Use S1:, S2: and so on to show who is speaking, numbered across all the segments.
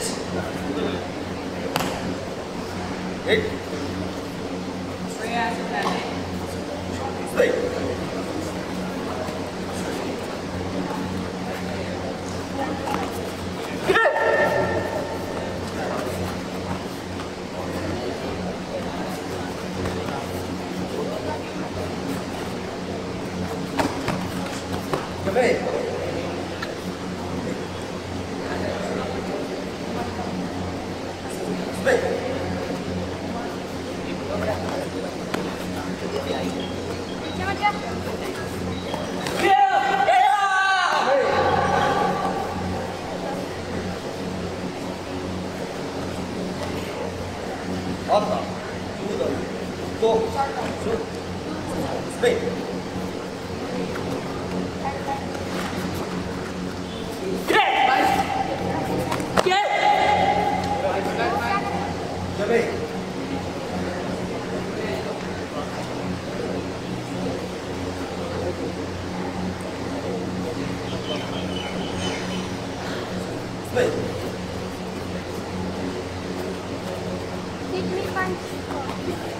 S1: minutes. Right? Three 别了，别了！好，等等，走，走，背。喂。没没翻几个。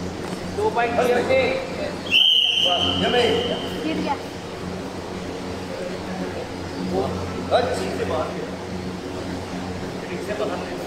S1: दो पॉइंट गिर गया हर चीज से बाहर से तो हमने